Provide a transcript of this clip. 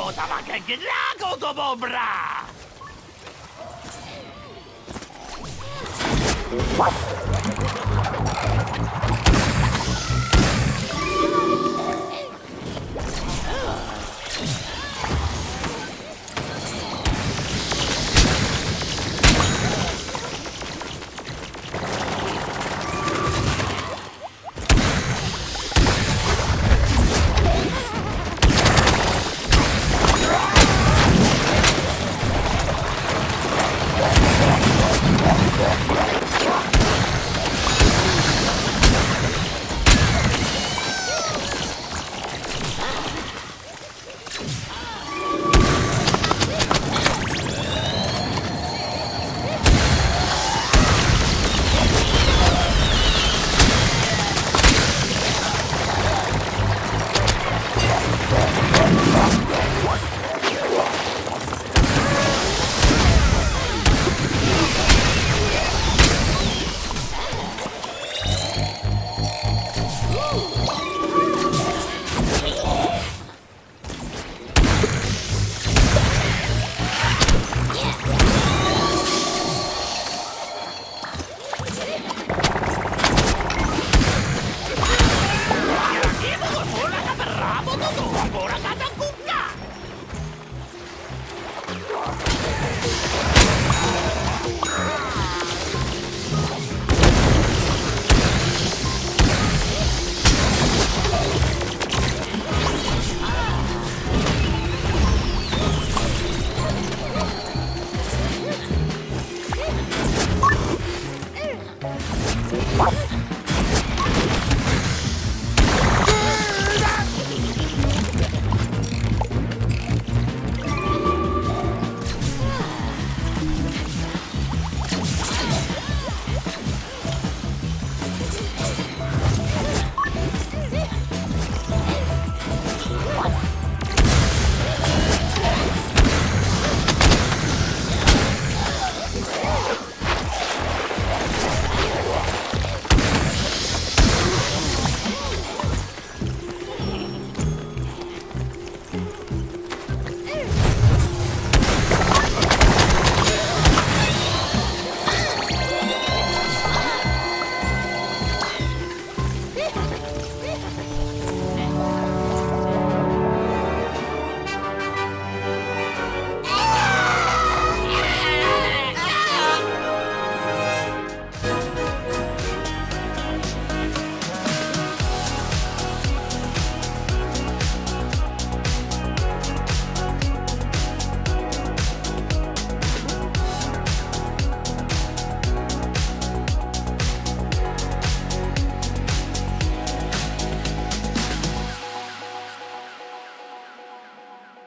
Nie, robota ma drago do bobra!